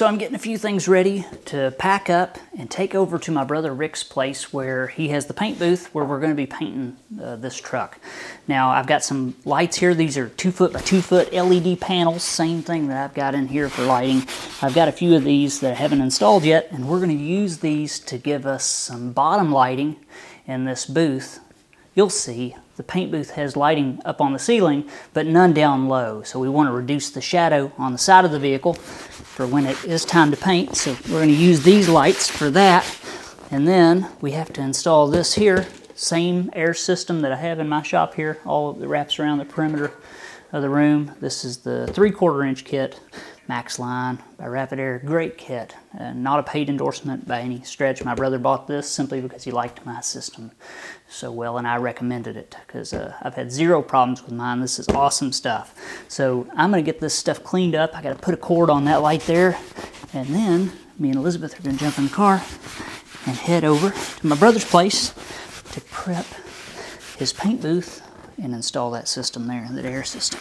So I'm getting a few things ready to pack up and take over to my brother Rick's place where he has the paint booth where we're going to be painting uh, this truck. Now I've got some lights here. These are two foot by two foot LED panels. Same thing that I've got in here for lighting. I've got a few of these that I haven't installed yet and we're going to use these to give us some bottom lighting in this booth. You'll see the paint booth has lighting up on the ceiling, but none down low. So we want to reduce the shadow on the side of the vehicle for when it is time to paint. So we're going to use these lights for that. And then we have to install this here, same air system that I have in my shop here, all that wraps around the perimeter of the room. This is the three quarter inch kit. Max Line by Rapid Air, great kit. Uh, not a paid endorsement by any stretch. My brother bought this simply because he liked my system so well and I recommended it because uh, I've had zero problems with mine. This is awesome stuff. So I'm gonna get this stuff cleaned up. I gotta put a cord on that light there and then me and Elizabeth are gonna jump in the car and head over to my brother's place to prep his paint booth and install that system there, that air system.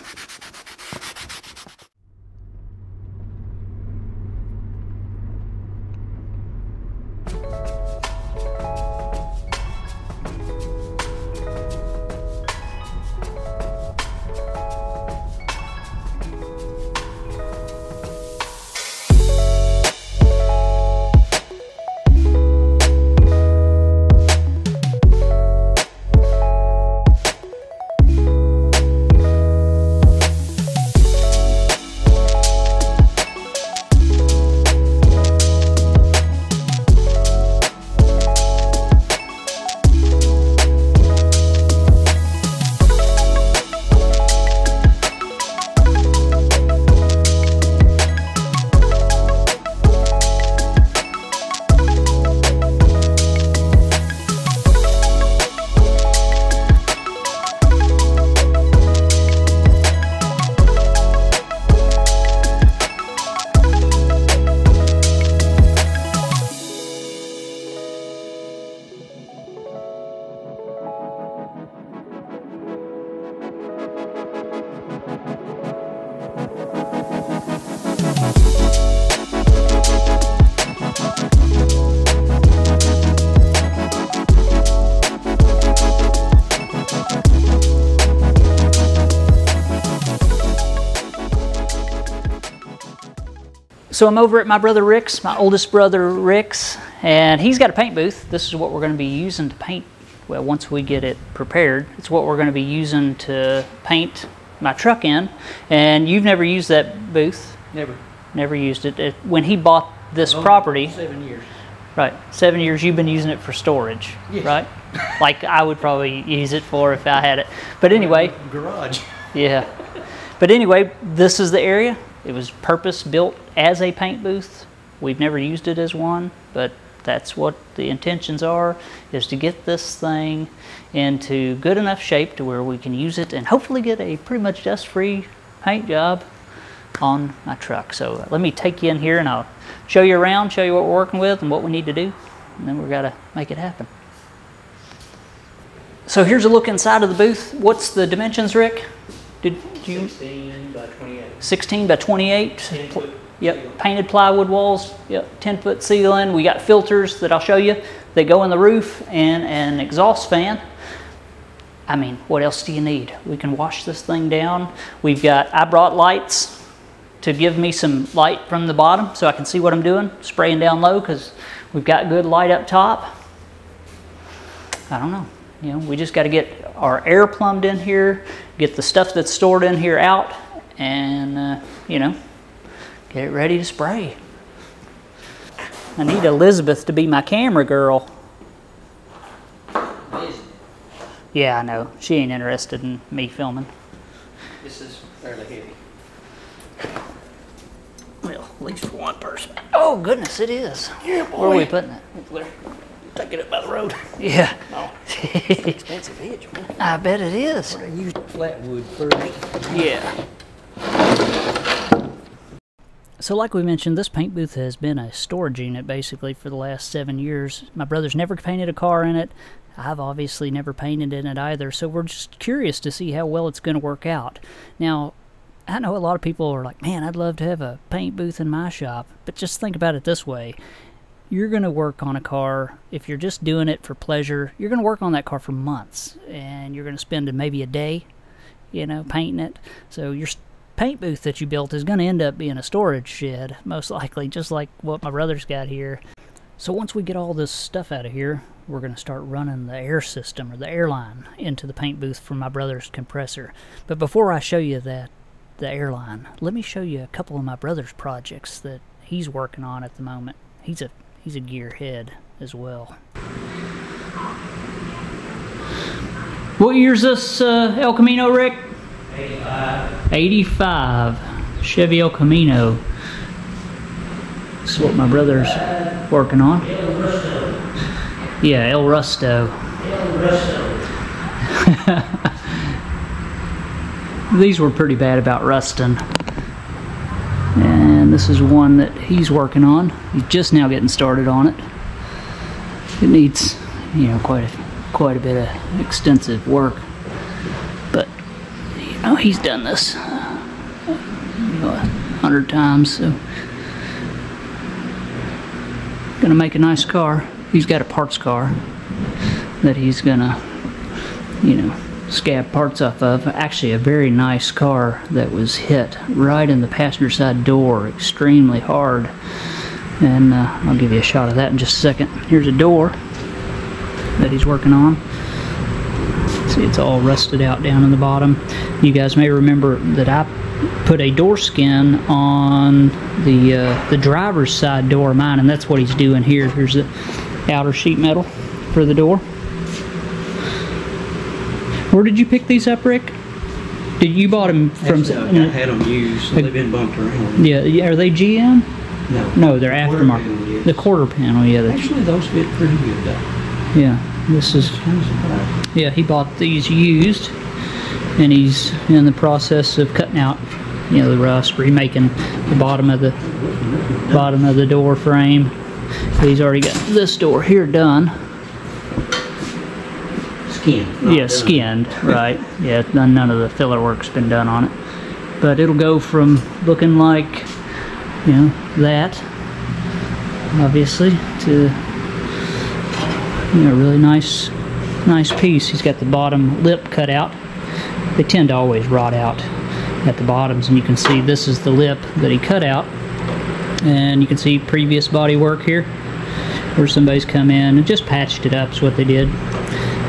So I'm over at my brother Rick's, my oldest brother Rick's, and he's got a paint booth. This is what we're going to be using to paint, well, once we get it prepared. It's what we're going to be using to paint my truck in. And you've never used that booth? Never. Never used it. it when he bought this oh, property, Seven years. right, seven years, you've been using it for storage, Yes. right? like I would probably use it for if I had it. But anyway, Garage. yeah. But anyway, this is the area. It was purpose built as a paint booth. We've never used it as one, but that's what the intentions are, is to get this thing into good enough shape to where we can use it and hopefully get a pretty much dust-free paint job on my truck. So uh, let me take you in here and I'll show you around, show you what we're working with and what we need to do, and then we've got to make it happen. So here's a look inside of the booth. What's the dimensions, Rick? Did you 16 by 28. 16 by 28? 10 foot Yep, painted plywood walls. Yep, 10 foot ceiling. We got filters that I'll show you. They go in the roof and an exhaust fan. I mean, what else do you need? We can wash this thing down. We've got, I brought lights to give me some light from the bottom so I can see what I'm doing, spraying down low because we've got good light up top. I don't know. You know, we just got to get our air plumbed in here, get the stuff that's stored in here out, and, uh, you know, get it ready to spray. I need Elizabeth to be my camera girl. Yeah, I know. She ain't interested in me filming. This is fairly heavy. Well, at least for one person. Oh, goodness, it is. Yeah, boy. Where are we putting it? There. Take it up by the road. Yeah. Oh, I expensive hitch, man. bet it is. I used flatwood first. Yeah. So, like we mentioned, this paint booth has been a storage unit basically for the last seven years. My brother's never painted a car in it. I've obviously never painted in it either. So, we're just curious to see how well it's going to work out. Now, I know a lot of people are like, man, I'd love to have a paint booth in my shop. But just think about it this way you're going to work on a car, if you're just doing it for pleasure, you're going to work on that car for months. And you're going to spend maybe a day, you know, painting it. So your paint booth that you built is going to end up being a storage shed, most likely, just like what my brother's got here. So once we get all this stuff out of here, we're going to start running the air system or the airline into the paint booth from my brother's compressor. But before I show you that, the airline, let me show you a couple of my brother's projects that he's working on at the moment. He's a he's a gearhead as well. What year's this uh, El Camino, Rick? 85. 85. Chevy El Camino. This is what my brother's working on. Yeah, El Rusto. El Rusto. These were pretty bad about rusting. And this is one that he's working on. He's just now getting started on it. It needs, you know, quite a, quite a bit of extensive work. He's done this a hundred times, so. Gonna make a nice car. He's got a parts car that he's gonna, you know, scab parts off of. Actually, a very nice car that was hit right in the passenger side door extremely hard. And uh, I'll give you a shot of that in just a second. Here's a door that he's working on. See, it's all rusted out down in the bottom. You guys may remember that I put a door skin on the uh, the driver's side door of mine, and that's what he's doing here. Here's the outer sheet metal for the door. Where did you pick these up, Rick? Did you bought them from? Actually, I had them used, so they've been bumped around. Yeah, yeah, are they GM? No. No, they're panel, aftermarket. yes. The quarter panel, yeah. Actually, those fit pretty good though. Yeah, this is Kind of surprised. Yeah. He bought these used, and he's in the process of cutting out, you know, the rust, remaking the bottom of the bottom of the door frame. He's already got this door here done. Skinned. Yeah, done. skinned, right. Yeah, none, none of the filler work's been done on it. But it'll go from looking like, you know, that, obviously, to, you know, really nice, nice piece. He's got the bottom lip cut out. They tend to always rot out at the bottoms, and you can see this is the lip that he cut out. And you can see previous body work here, where somebody's come in and just patched it up is what they did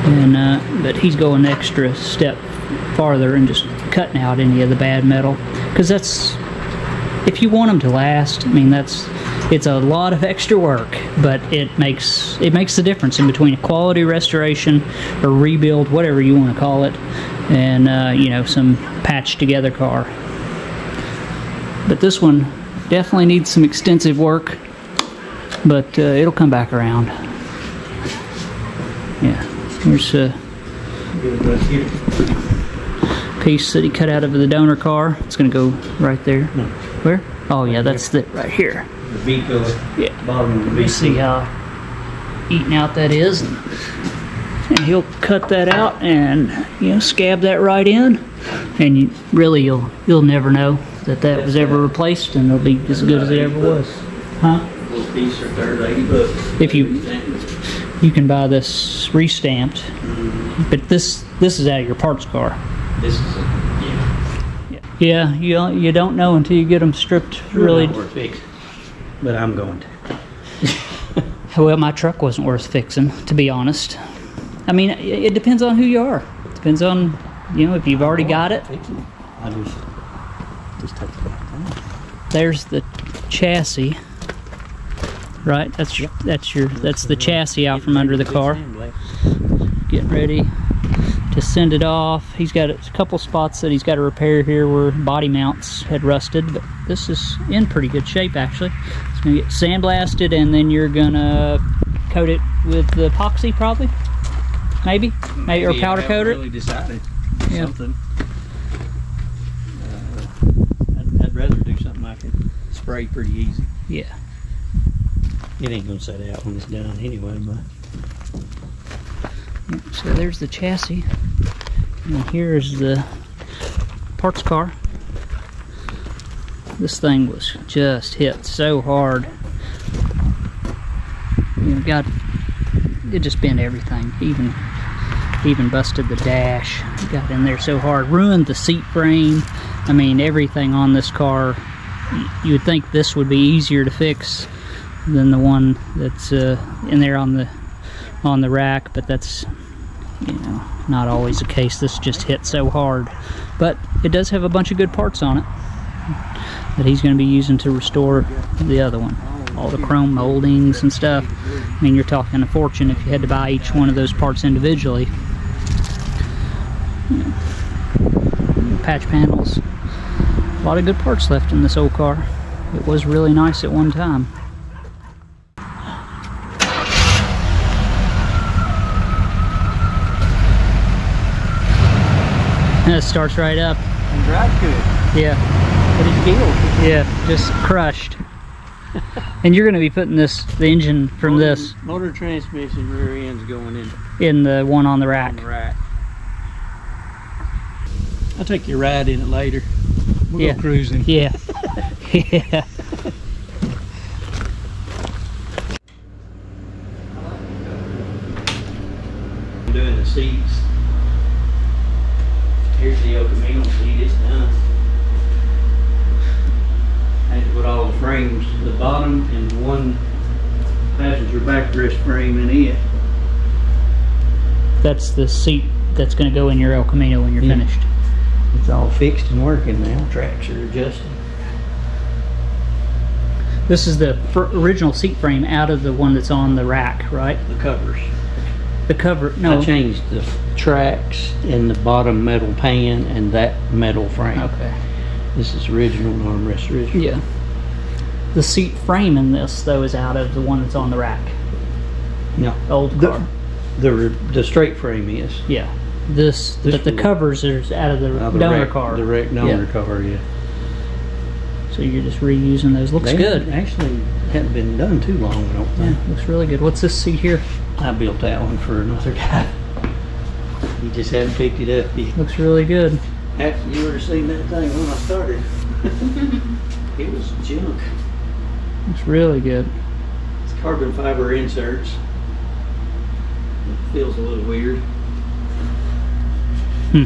and uh, but he's going the extra step farther and just cutting out any of the bad metal because that's if you want them to last i mean that's it's a lot of extra work but it makes it makes the difference in between a quality restoration or rebuild whatever you want to call it and uh, you know some patched together car but this one definitely needs some extensive work but uh, it'll come back around yeah Here's a here. piece that he cut out of the donor car. It's gonna go right there. No. Where? Oh yeah, that's the right here. The V. Yeah. Bottom of the V. You see how eaten out that is, and, and he'll cut that out and you know scab that right in, and you really you'll you'll never know that that was ever replaced, and it'll be as good as it ever was. Huh? Little piece right there, eighty bucks. If you you can buy this restamped, mm-hmm. but this this is out of your parts car. This is a, yeah. Yeah, you you don't know until you get them stripped really. Not worth fixing, but I'm going to. Well, my truck wasn't worth fixing, to be honest. I mean, it, it depends on who you are. It Depends on you know if you've already got it. I just, just take it. There's the chassis, right? That's your, that's your that's the chassis out from under the car. Getting ready to send it off. He's got a couple spots that he's got to repair here where body mounts had rusted, but this is in pretty good shape actually. It's gonna get sandblasted and then you're gonna coat it with the epoxy probably, maybe, maybe or Maybe I powder haven't coat it. Really decided Yeah. something. Uh, I'd, I'd rather do something I can spray pretty easy. Yeah. It ain't gonna set out when it's done anyway, but So there's the chassis, and here's the parts car. this thing was just hit so hard. You know, got it just bent everything, even even busted the dash. Got in there so hard, ruined the seat frame. I mean, everything on this car. You would think this would be easier to fix than the one that's uh, in there on the on the rack, but that's you know not always the case. This just hit so hard, but it does have a bunch of good parts on it that he's going to be using to restore the other one. All the chrome moldings and stuff. I mean, you're talking a fortune if you had to buy each one of those parts individually. Yeah. Patch panels. A lot of good parts left in this old car. It was really nice at one time. It starts right up. And drive good. Yeah. But it's. Yeah, just crushed. and you're going to be putting this, the engine from this, Motor transmission rear end's going in in the one on the rack. on the rack. I'll take your ride in it later. We'll Yeah. go cruising. Yeah. yeah. Doing the seats. Here's the El Camino seat, it's done. Had to put all the frames, the bottom and one passenger backrest frame in it. That's the seat that's going to go in your El Camino when you're Yeah. finished. It's all fixed and working now, tracks are adjusted. This is the original seat frame out of the one that's on the rack, right? The covers. The cover, no. I changed the tracks in the bottom metal pan and that metal frame. Okay. This is original armrest original. Yeah. The seat frame in this, though, is out of the one that's on the rack. No, Old The- car. the re- the straight frame is. Yeah. This, This but the one- covers is out of the Uh, the donor rec- car. The rec donor Yeah. cover, yeah. So you're just reusing those. Looks They good. Actually, hadn't been done too long, I don't think. Yeah, looks really good. What's this seat here? I built that one for another guy. He just hadn't picked it up yet. Looks really good. After you would have seen that thing when I started. it was junk. Looks really good. It's carbon fiber inserts. It feels a little weird. Hmm.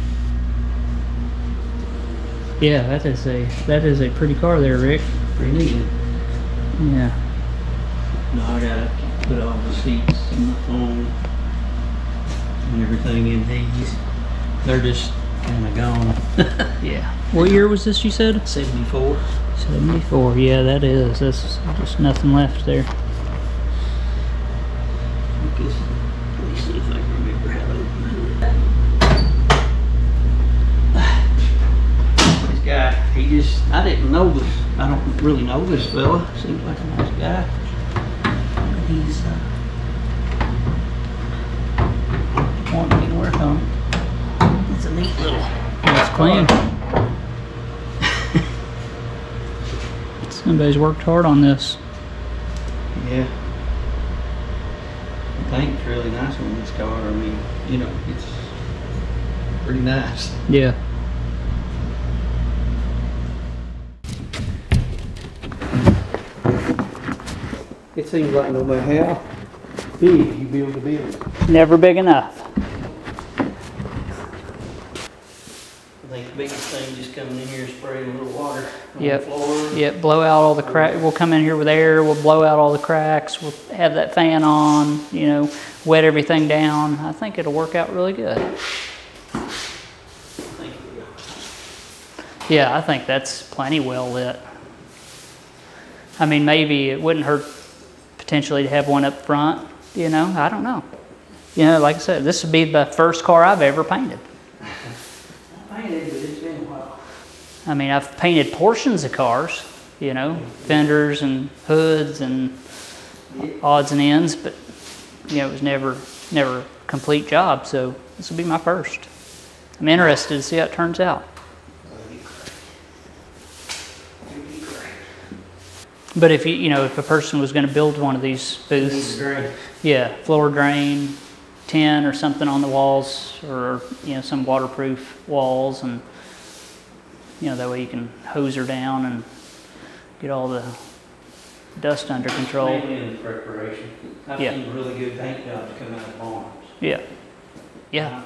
Yeah, that is a that is a pretty car there, Rick. Pretty neat. Yeah. No, I gotta put all the seats and the phone and everything in these. They're just kinda gone. Yeah. What year was this? You said Seventy-four. seventy-four. Yeah, that is. That's just nothing left there. I guess, let me see if I remember how to open that. This guy, he just, I didn't know this, I don't really know this fella. Seems like a nice guy. He's, uh, wanting me to work on. It's a neat little. It's clean. Somebody's worked hard on this. Yeah. I think it's really nice on this car. I mean, you know, it's pretty nice. Yeah. It seems like no matter how big you build a building. Never big enough. I think the biggest thing just coming in here, spraying a little water on Yep. the floor. Yep. Blow out all the crack. We'll come in here with air. We'll blow out all the cracks. We'll have that fan on. You know, wet everything down. I think it'll work out really good. I think we got- Yeah, I think that's plenty well lit. I mean, maybe it wouldn't hurt potentially to have one up front, you know, I don't know. You know, like I said, this would be the first car I've ever painted. I painted, but it's been a while. I mean, I've painted portions of cars, you know, fenders and hoods and odds and ends, but you know, it was never, never a complete job. So this will be my first. I'm interested to see how it turns out. But if you, you know, if a person was going to build one of these booths, yeah, floor drain, tin or something on the walls, or you know, some waterproof walls, and you know, that way you can hose her down and get all the dust under control. Mainly in preparation. I've Yeah. seen really good paint jobs come out of barns. Yeah. Yeah.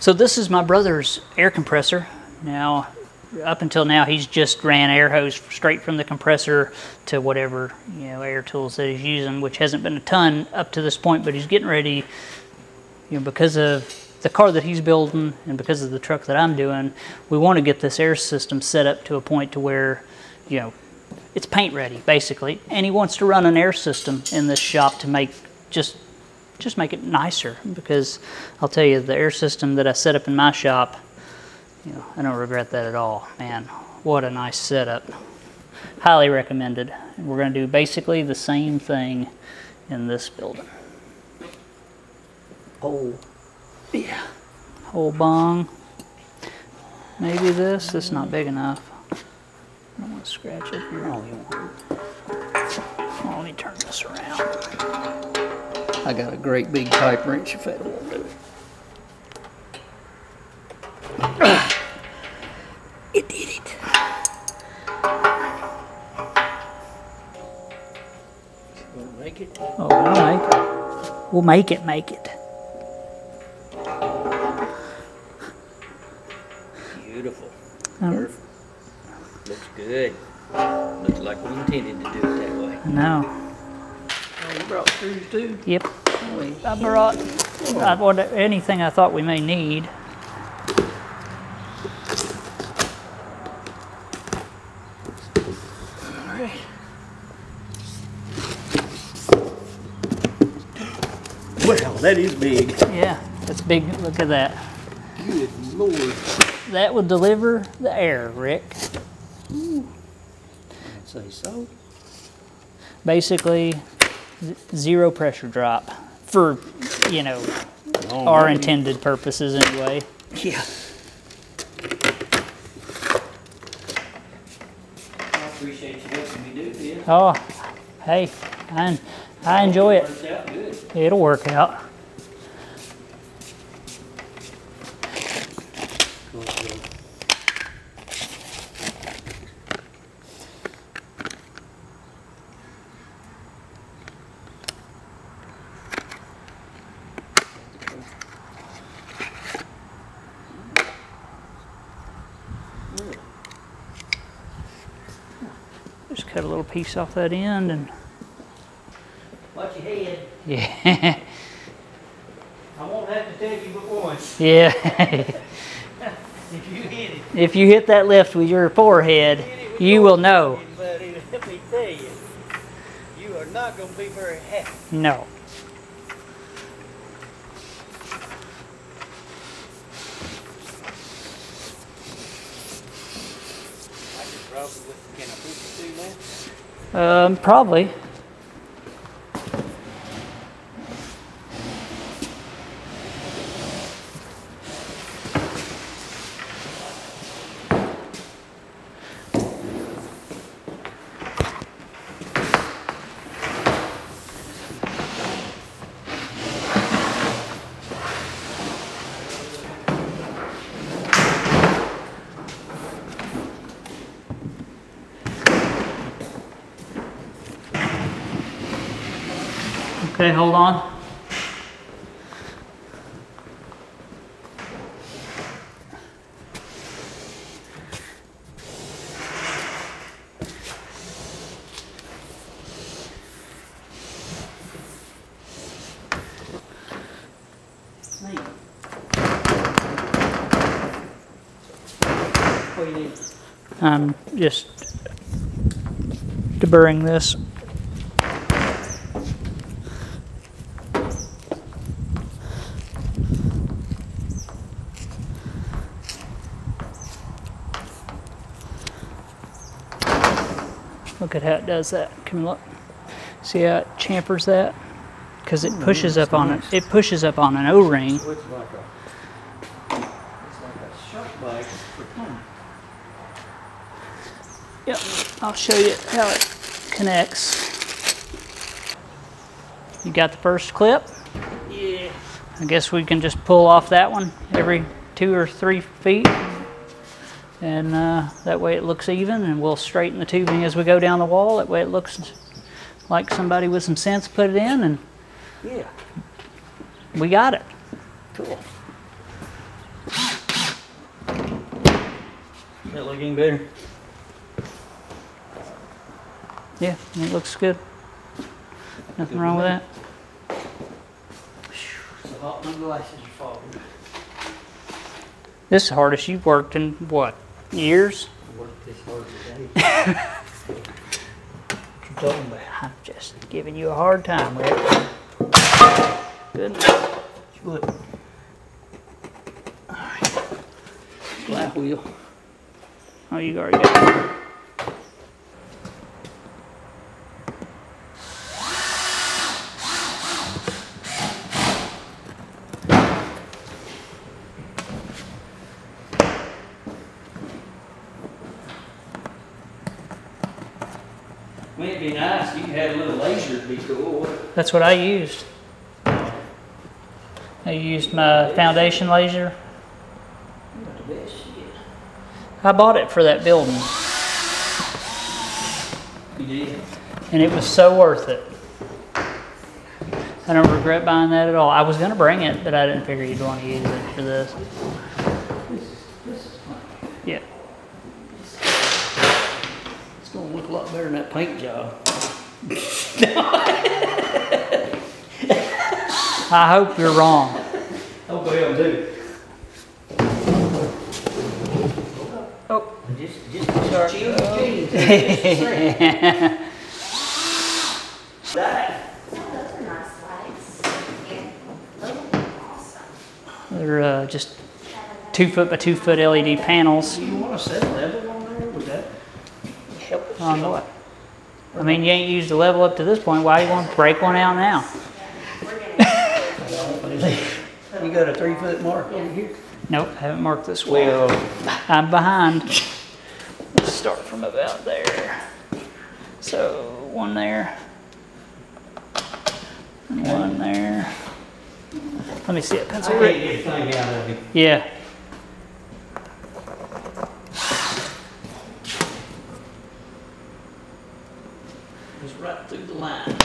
So this is my brother's air compressor. Now, up until now, he's just ran air hose straight from the compressor to whatever you know air tools that he's using, which hasn't been a ton up to this point. But he's getting ready, you know, because of the car that he's building and because of the truck that I'm doing. We want to get this air system set up to a point to where, you know, it's paint ready basically, and he wants to run an air system in this shop to make just just make it nicer because I'll tell you the air system that I set up in my shop you know I don't regret that at all man. What a nice setup. Highly recommended. We're going to do basically the same thing in this building. Oh yeah. Whole bong maybe this this is not big enough. I don't want to scratch up your oh, let me turn this around. I got a great big pipe wrench if that won't do it. It did it. Gonna make it? Oh, we'll make it. We'll make it, make it. Beautiful. Um, Perfect. Looks good. Looks like we intended to do it that way. No. Oh, you brought screws too? Yep. I brought I, what, anything I thought we may need. That is big. Yeah, that's big. Look at that. Good lord. That would deliver the air, Rick. I'd say so. Basically, zero pressure drop for, you know, oh, Long our way. intended purposes anyway. Yeah. I appreciate you helping me do this. Oh, hey, I, I enjoy it. Worked out. It'll work out. Just cut a little piece off that end and Watch your head. yeah, I won't have to tell you but once. yeah. If you hit it, if you hit that lift with your forehead, you will know. buddy, let me tell you, you are not going to be very happy. No. I could probably, can I push it through now? Um, probably. Okay, hold on. What do you need? I'm just deburring this. Look at how it does that. Can you look? See how it chamfers that? Because it pushes up on it. It pushes up on an O-ring. So it's like a, it's like a shark bite for comb. Yep, I'll show you how it connects. You got the first clip? Yeah. I guess we can just pull off that one every two or three feet. And uh, that way it looks even and we'll straighten the tubing as we go down the wall. That way it looks like somebody with some sense put it in and Yeah, we got it. cool. That look any better? Yeah, it looks good. Nothing wrong with that. So hot my glasses are fogging. This is the hardest you've worked in what? Years? I worked this hard today. what you talking about? I'm just giving you a hard time, Rick. Goodness. What? Black wheel. Oh, you already got it. It'd be nice if you had a little laser to be cool. That's what I used. I used my foundation laser. Not the best shit. I bought it for that building, You did? and it was so worth it. I don't regret buying that at all. I was gonna bring it, but I didn't figure you'd want to use it for this. This is, this is fine. Yeah. It's gonna look a lot better than that paint job. I hope you're wrong. Oh, well, do. Oh. Just, just, just chill the jeans. Just a second. That. Oh, those are nice lights. Yeah, awesome. They're uh, just two foot by two foot LED panels. Do you wanna set a level on there? Would that help us? On what? I mean, you ain't used the level up to this point. Why do you want to break one out now? You got a three foot mark over here? Nope, haven't marked this way. Well, I'm behind. Let's start from about there. So one there. One there. Let me see it, pencil. can't get thing out of it. Yeah. It's right through the line.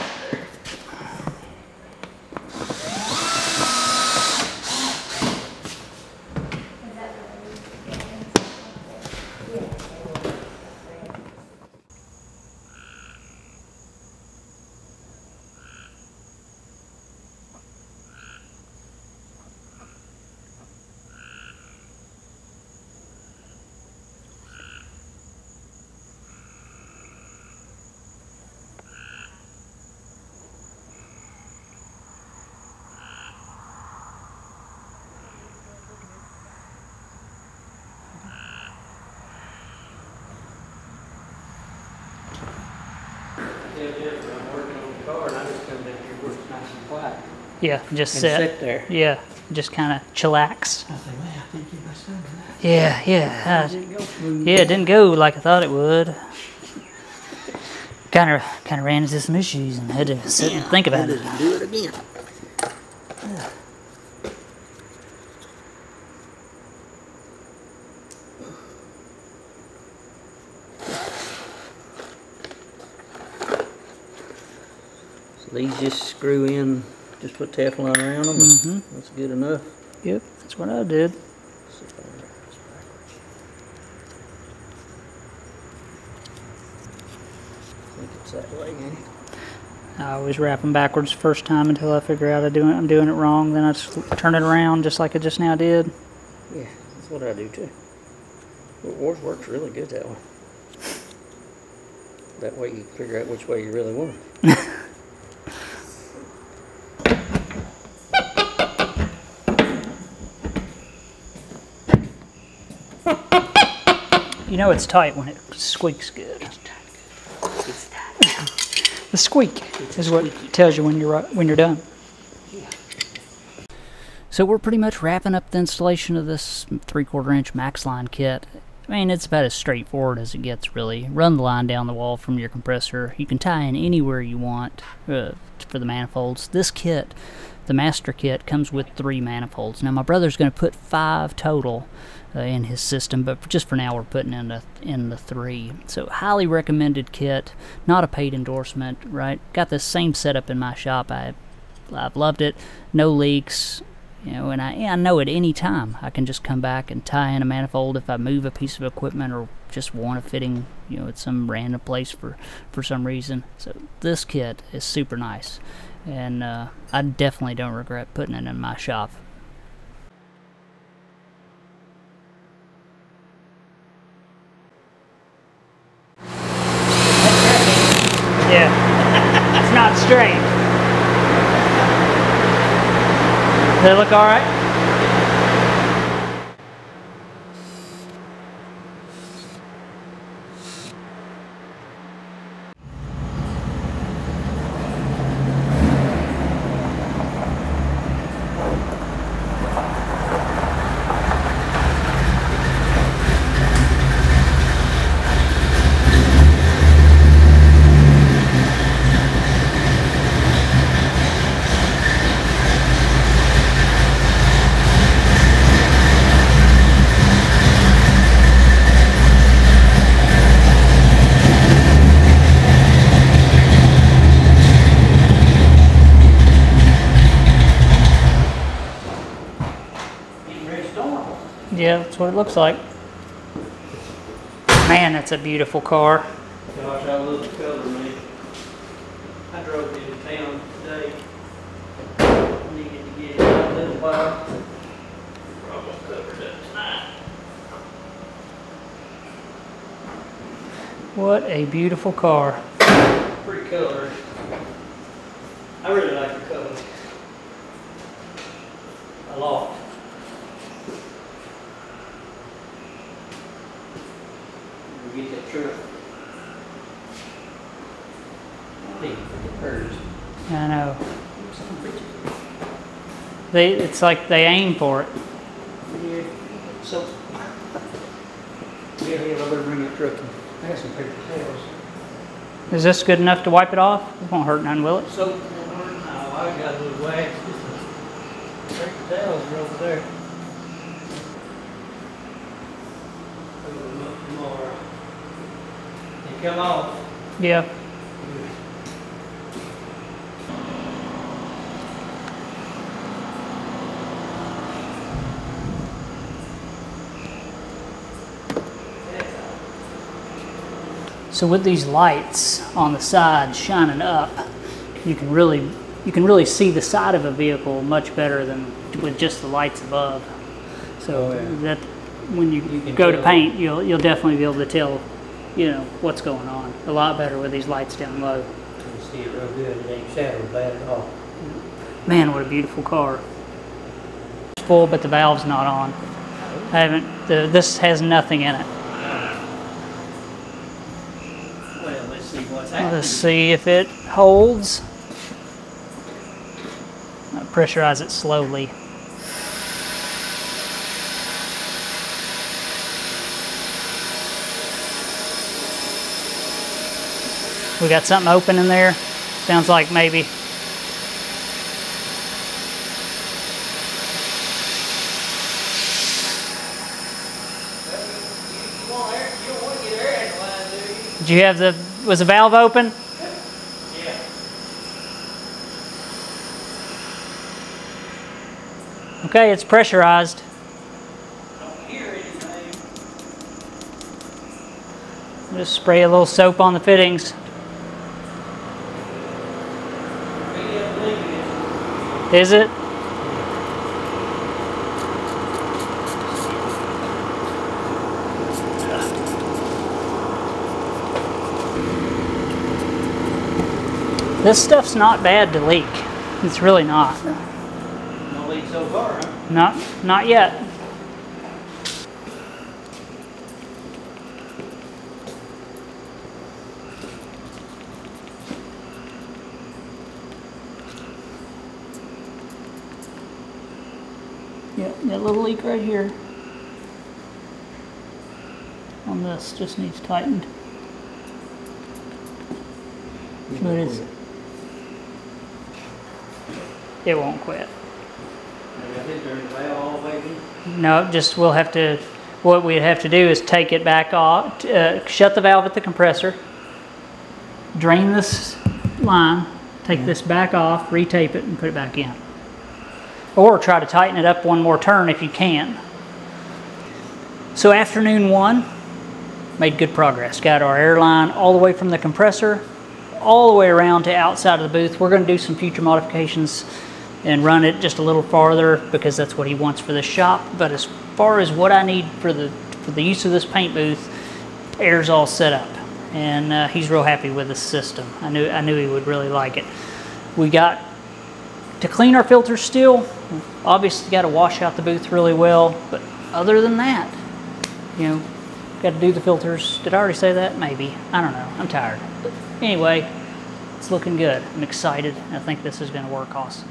Yeah, Jennifer, I'm working on the car and I just come down here where it's nice and quiet. Yeah, just And sit. sit there. Yeah, just kind of chillax. I think, man, I think you that. Yeah, yeah. How uh, did it go? Yeah, it didn't go like I thought it would. Kind of, kind of ran into some issues and had to sit and think about it. Do it again. So these just screw in, just put Teflon around them? Mhm. That's good enough? Yep, that's what I did. I can wrap this backwards. I think it's that way. I always wrap them backwards first time until I figure out I do it, I'm doing it wrong. Then I just turn it around just like I just now did. Yeah, that's what I do too. But Yours works really good that way. That way you figure out which way you really want know it's tight when it squeaks good. The squeak is what tells you when you're when you're done. So we're pretty much wrapping up the installation of this three quarter inch Max Line kit. I mean, it's about as straightforward as it gets, really. Run the line down the wall from your compressor. You can tie in anywhere you want uh, for the manifolds. This kit, the master kit, comes with three manifolds. Now, my brother's going to put five total uh, in his system, but just for now, we're putting in the in the three. So, highly recommended kit. Not a paid endorsement, right? Got the same setup in my shop. I I've loved it. No leaks. You know, and I, I know at any time I can just come back and tie in a manifold if I move a piece of equipment or just want a fitting, you know, at some random place for, for some reason. So this kit is super nice, and uh, I definitely don't regret putting it in my shop. Yeah, it's not straight. They look all right? That's what it looks like. Man, that's a beautiful car. Gosh, I love the color, man. I drove into town today. Needed to get a little while. Probably covered up tonight. What a beautiful car. Pretty color. I really like the color. A lot. We get that truck. I think it's hers. I know. They, it's like they aim for it. Yeah, so. Yeah, yeah, I better bring truck. I got some paper towels. Is this good enough to wipe it off? It won't hurt none, will it? So, I got a little wax. Paper towels are over there. Put them up tomorrow. They come off. Yeah. So with these lights on the side shining up, you can really you can really see the side of a vehicle much better than with just the lights above. So Oh, yeah. that when you, You go to paint, you'll you'll definitely be able to tell, you know, what's going on. A lot better with these lights down low. You can see it real good. It ain't shadowed bad at all. Man, what a beautiful car. It's full, but the valve's not on. I haven't. The, this has nothing in it. Well, let's see what's happening. Let's see if it holds. I'll pressurize it slowly. We got something open in there. Sounds like maybe. Did you have the, was the valve open? Yeah. Okay, it's pressurized. Just spray a little soap on the fittings. Is it? This stuff's not bad to leak. It's really not. No leak so far, huh? Not, not yet. Yeah, that little leak right here on this just needs tightened. But it's, it won't quit. No, just we'll have to, what we'd have to do is take it back off, uh, shut the valve at the compressor, drain this line, take this back off, retape it, and put it back in or try to tighten it up one more turn if you can. So afternoon one, made good progress. Got our airline all the way from the compressor all the way around to outside of the booth. We're gonna do some future modifications and run it just a little farther because that's what he wants for the shop. But as far as what I need for the, for the use of this paint booth, air's all set up and uh, he's real happy with the system. I knew, I knew he would really like it. We got to clean our filters, still, obviously got to wash out the booth really well, but other than that, you know, got to do the filters. Did I already say that? Maybe. I don't know. I'm tired. But anyway, it's looking good. I'm excited. I think this is going to work awesome.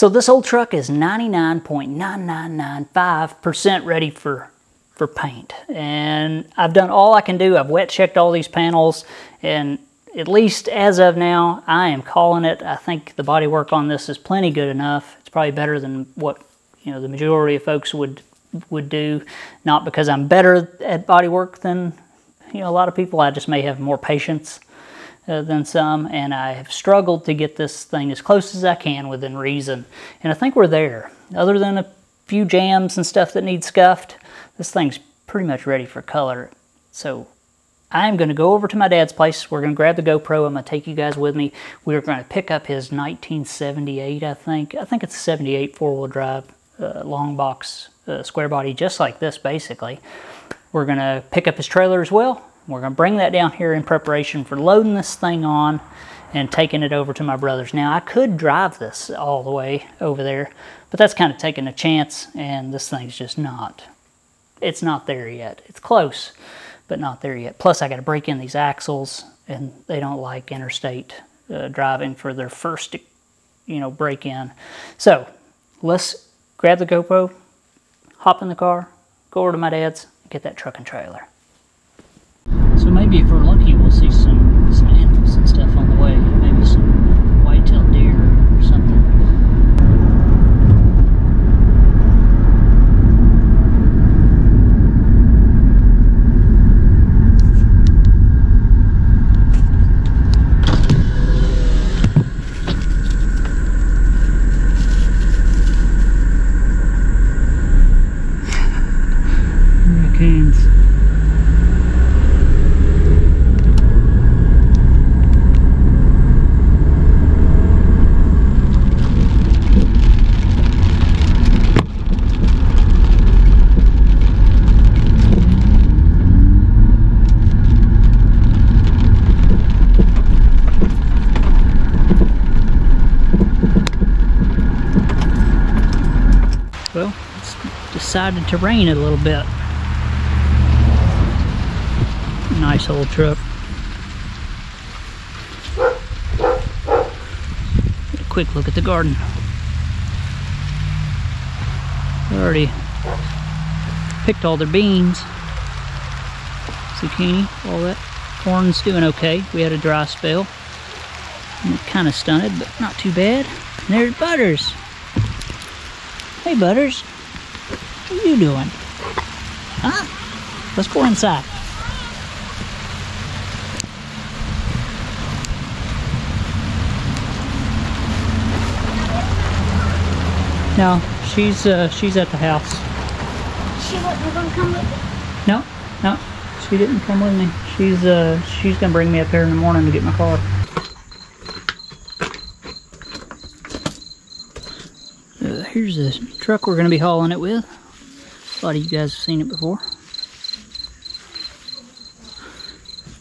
So this old truck is 99.9995% ready for, for paint. And I've done all I can do. I've wet checked all these panels and at least as of now, I am calling it. I think the bodywork on this is plenty good enough. It's probably better than what you know the majority of folks would would do. Not because I'm better at bodywork than you know a lot of people. I just may have more patience than some, and I have struggled to get this thing as close as I can within reason. And I think we're there. Other than a few jambs and stuff that need scuffed, this thing's pretty much ready for color. So I'm going to go over to my dad's place. We're going to grab the GoPro. I'm going to take you guys with me. We're going to pick up his 1978, I think. I think it's a 78 four-wheel drive uh, long box uh, square body just like this, basically. We're going to pick up his trailer as well. We're going to bring that down here in preparation for loading this thing on and taking it over to my brother's. Now, I could drive this all the way over there, but that's kind of taking a chance, and this thing's just not. It's not there yet. It's close, but not there yet. Plus, I got to break in these axles, and they don't like interstate uh, driving for their first, you know, break in. So, let's grab the GoPro, hop in the car, go over to my dad's, get that truck and trailer. Rain a little bit. Nice old truck. Quick look at the garden. Already picked all their beans, zucchini, all that. Corn's doing okay. We had a dry spell. Kind of stunted, but not too bad. And there's Butters. Hey, Butters. What are you doing? Huh? Let's go inside. No, she's uh, she's at the house. She wasn't gonna come with me? No, no, she didn't come with me. She's uh, she's gonna bring me up here in the morning to get my car. Uh, here's the truck we're gonna be hauling it with. A lot of you guys have seen it before.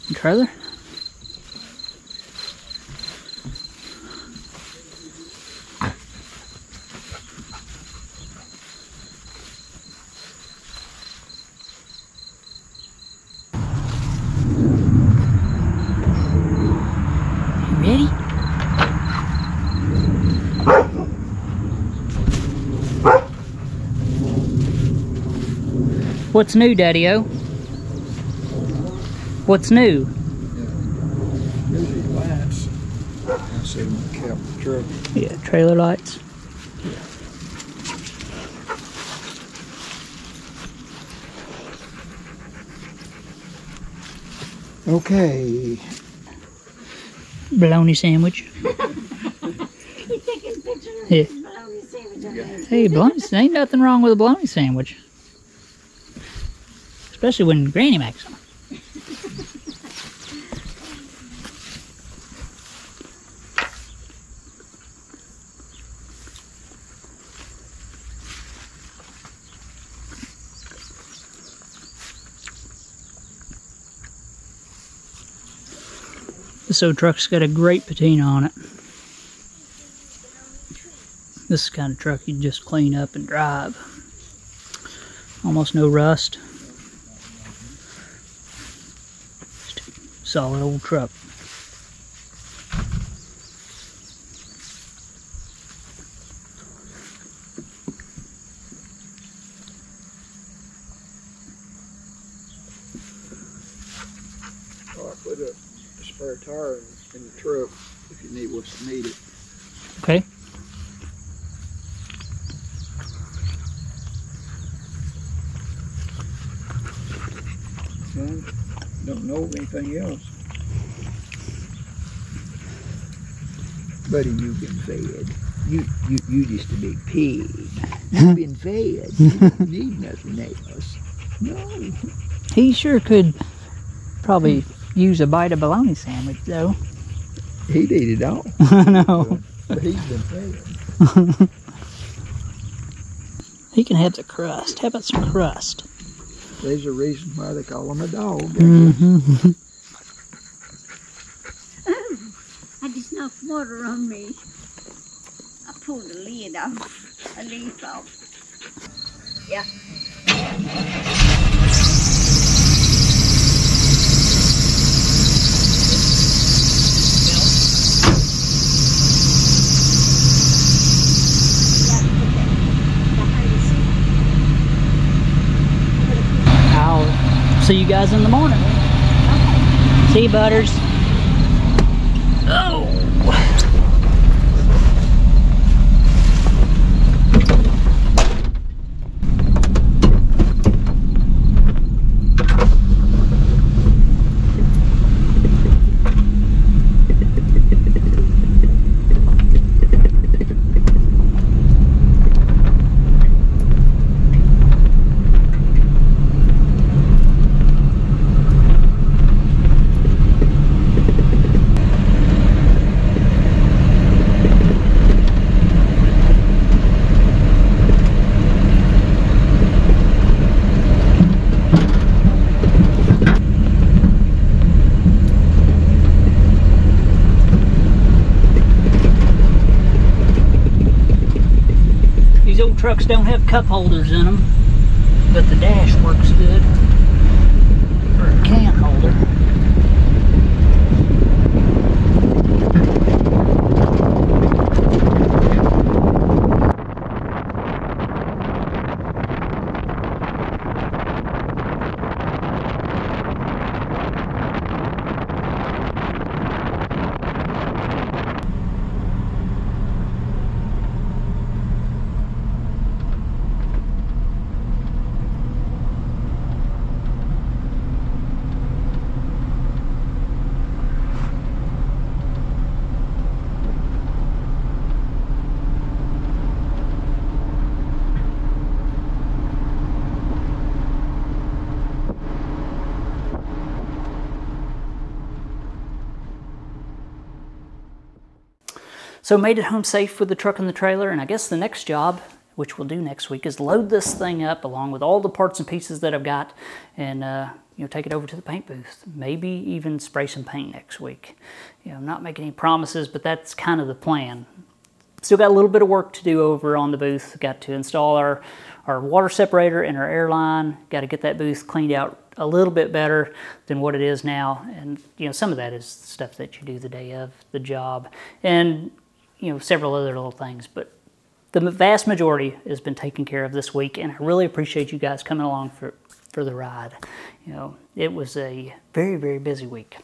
And trailer. You ready? What's new, Daddy-O? What's new? Usually lights. I see them kept truck. Yeah, trailer lights. Yeah. Okay. Bologna sandwich. You taking pictures of Yeah. bologna sandwich I? Hey, bologna, ain't nothing wrong with a bologna sandwich. Especially when Granny makes them. This old truck's got a great patina on it. This is kind of truck you just clean up and drive. Almost no rust. Just a solid old truck. Or put a, a spare tire in, in the truck if you need what's needed. Okay. Son, don't know of anything else. Buddy, you've been fed. You, you, you just a big pig. You've been fed. You don't need nothing else. No. He sure could probably use a bite of bologna sandwich, though. He'd eat it all. I know. But he's been fed. He can have the crust. How about some crust? There's a reason why they call him a dog. I guess. Mm-hmm. I just knocked water on me. I pulled the lid off, a leaf off. Yeah. I'll see you guys in the morning. See you, Butters. Oh! These old trucks don't have cup holders in them. but the dash works good for a can holder. So made it home safe with the truck and the trailer, and I guess the next job, which we'll do next week, is load this thing up along with all the parts and pieces that I've got, and uh, you know take it over to the paint booth. Maybe even spray some paint next week. You know, I'm not making any promises, but that's kind of the plan. Still got a little bit of work to do over on the booth. Got to install our our water separator and our air line. Got to get that booth cleaned out a little bit better than what it is now. And you know, some of that is stuff that you do the day of the job. And you know, several other little things, but the vast majority has been taken care of this week, and I really appreciate you guys coming along for, for the ride. You know, it was a very, very busy week.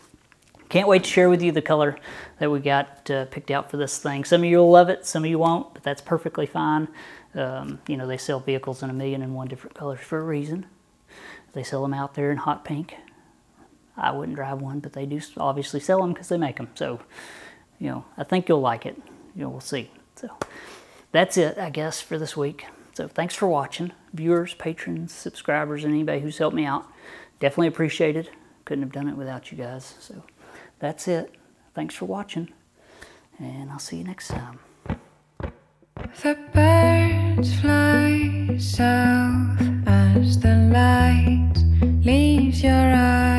Can't wait to share with you the color that we got uh, picked out for this thing. Some of you will love it, some of you won't, but that's perfectly fine. Um, you know, they sell vehicles in a million and one different colors for a reason. They sell them out there in hot pink. I wouldn't drive one, but they do obviously sell them because they make them. So, you know, I think you'll like it you know, we'll see. So that's it, I guess, for this week. So thanks for watching, viewers, patrons, subscribers, and anybody who's helped me out. Definitely appreciated. Couldn't have done it without you guys. So that's it. Thanks for watching, and I'll see you next time. The birds fly south as the light leaves your eyes.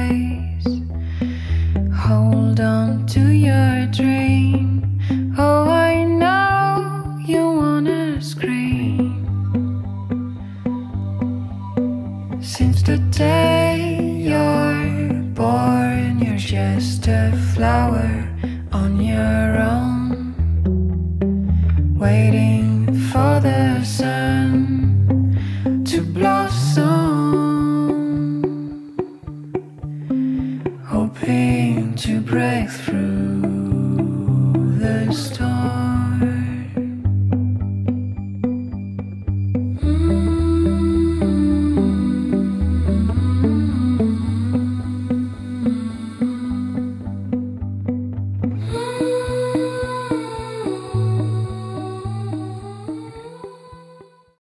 the day you're born, you're just a flower on your own, waiting for the sun to blossom, hoping to break through.